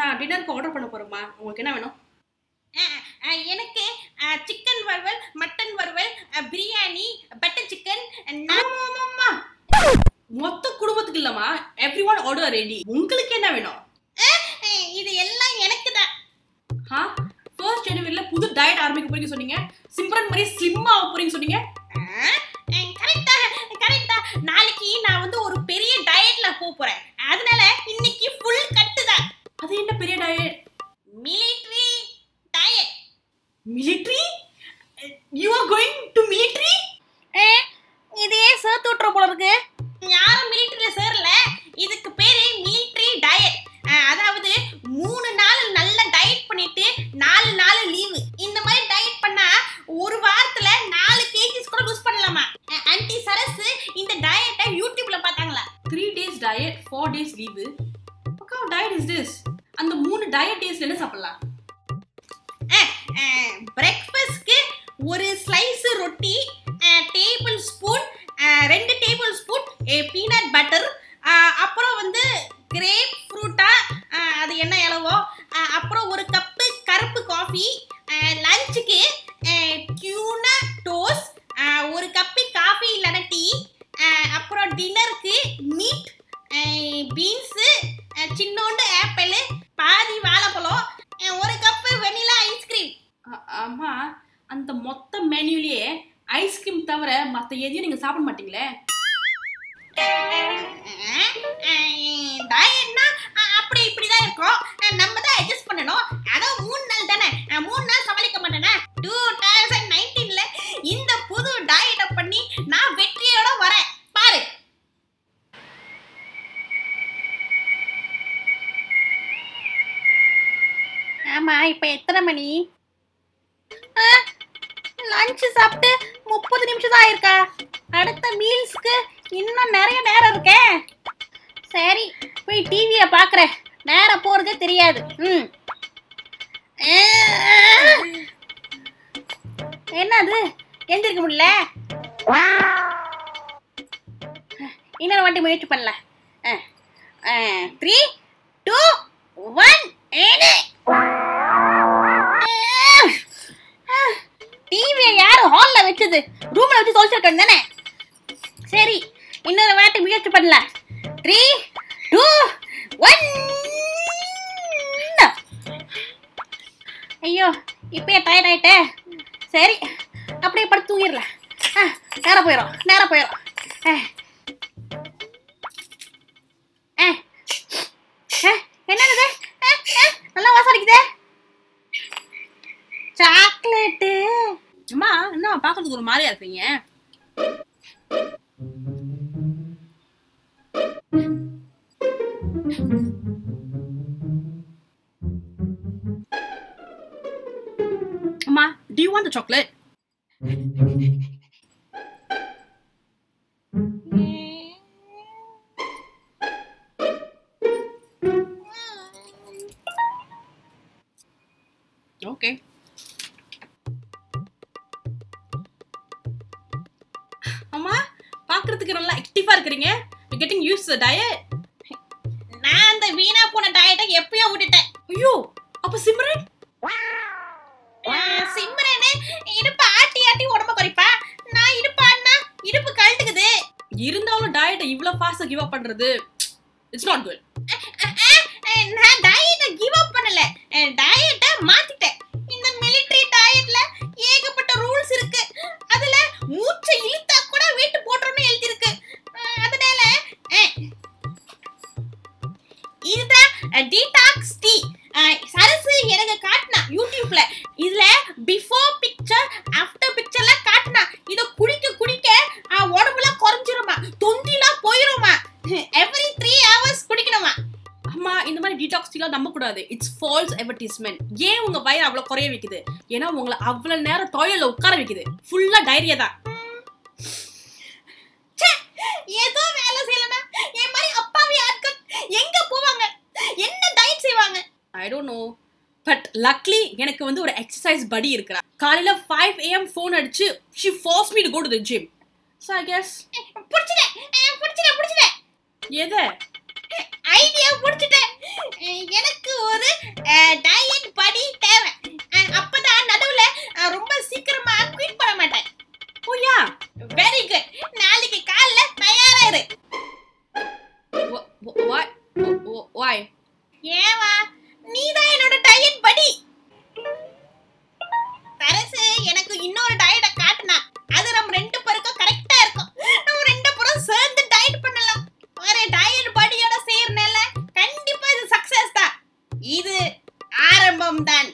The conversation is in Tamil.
நான் டின்னருக்கு ஆர்டர் பண்ண போறேம்மா. உங்களுக்கு என்ன வேணும்? எனக்கு சிக்கன் வறுவல் மட்டன் வறுவல் பிரியாணி பட்டர் சிக்கன். மொத்த குடும்பத்துக்கு இல்லம்மா. எவ்ரி ஒன் ஆர்டர் ரெடி உங்களுக்கு என்ன வேணும்? இது எல்லாம் எனக்கு தான். ஆ ஃபர்ஸ்ட் ஜனவரில புது டயட் ஆரம்பிக்க போறீங்க சொன்னீங்க. சிம்ரன் மாதிரி ஸ்லிம்மா ஆக போறீங்க சொன்னீங்க. கரெக்டா கரெக்டா நாளைக்கு நான் வந்து ஒரு பெரிய டயட்ல போக போறேன். தீவு. டேஸ் டயட் இஸ் திஸ் அந்த மூணு டயட் டேஸ்ல என்ன சாப்பிடலாம்? பிரேக்ஃபாஸ்ட்க்கு ஒரு ஸ்லைஸ் ரொட்டி டேபிள் ஸ்பூன் ரெண்டு டேபிள் ஸ்பூன் அந்த மொத்த மெனுலயே ஐஸ்கிரீம் தவிர மத்த எதையும் நீங்க சாப்பிட மாட்டீங்களே? டயட்னா அப்படி இப்படி தான் இருக்கும். நம்ம தான் அட்ஜஸ்ட் பண்ணணும். அதான் மூணு நாள் தானே? மூணு நாள் சமாளிக்க மாட்டேனே? டூ தௌசண்ட் நைன்டீன்ல இந்த புது டயட்டை பண்ணி நான் வெற்றியோட வரேன். பாரு. ஆமா இப்ப எத்தனை மணி? லஞ்ச் சாப்பிட்டு முப்பது நிமிஷம் தான் ஆயிருக்கா அடுத்த மீல்ஸ்க்கு இன்னும் நிறைய நேரம் இருக்கே. சரி போய் டிவியை பார்க்குறேன் நேரம் போகிறதே தெரியாது. ம். என்னது? எந்திரிக்க முடியல? இன்னொரு வாட்டி முயற்சி பண்ணல த்ரீ டூ ஒன் டிவியை யார் ஹால்ல வச்சது? ரூம்ல வச்சு தொலைச்சிருக்கேன் தானே? சரி இன்னொரு வாட்டி முயற்சி பண்ணல. த்ரீ டூ ஒன் ஐயோ இப்பயே டயர்ட் ஆயிட்டே. சரி அப்படியே படுத்து தூங்கிடலாம். ஆ நேராக போயிடும் நேரம் போயிடும் ஆ. என்ன பாக்குறதுக்கு ஒரு மாதிரியா இருப்பீங்க? அம்மா do you want the chocolate? Okay. ஹெல்த்துக்கு நல்லா ஆக்டிவாக இருக்கிறீங்க. You getting use the diet நான் அந்த வீணா போன டயட்டை எப்பயோ விட்டுட்டேன். ஐயோ அப்ப சிம்ரன்? சிம்ரனே இடுப்பு ஆட்டி ஆட்டி உடம்ப குறைப்பா? நான் இடுப்பு ஆடினா இடுப்பு கழட்டுக்குது. இருந்தாலும் டயட்டை இவ்வளோ ஃபாஸ்ட்டாக கிவ் அப் பண்ணுறது இட்ஸ் நாட் குட் நான் டயட்டை give up detox tea Sarasu எனக்கு காட்டினா யூடியூப்ல இதுல பிஃபோர் பிக்சர் ஆஃப்டர் பிக்சர்லாம் காட்டினா இத குடிக்க குடிக்க உடம்புல உடம்புலாம் குறைஞ்சிருமா? தொந்திலாம் போயிருமா? எவ்ரி த்ரீ ஹவர்ஸ் குடிக்கணுமா? அம்மா இந்த மாதிரி டீடாக்ஸ் டீலாம் நம்ப கூடாது இட்ஸ் ஃபால்ஸ் அட்வர்டைஸ்மெண்ட் ஏன் உங்க வயிறு அவ்வளவு குறைய வைக்குது? ஏன்னா உங்களை அவ்வளவு நேரம் தொழில உட்கார வைக்குது. ஃபுல்லா டைரியா தான். ச்சே, ஏதோ வேலை செய்யலனா என் மாதிரி அப்பாவி ஆட்கள் எங்க போ என்ன டயட் செய்வாங்க I don't know but luckily எனக்கு வந்து ஒரு எக்ஸசைஸ் படி இருக்கிறா காலையில ஃபைவ் ஏஎம் ஃபோன் அடிச்சு she forces me to go to the gym so I guess புடிச்சிட்டேன். புடிச்சிட்டேன் புடிச்சிட்டேன். எதை? ஐடியா புடிச்சிட்டேன். எனக்கு ஒரு டயட் படி தேவை. அப்பதான் நடுவுல ரொம்ப incumbent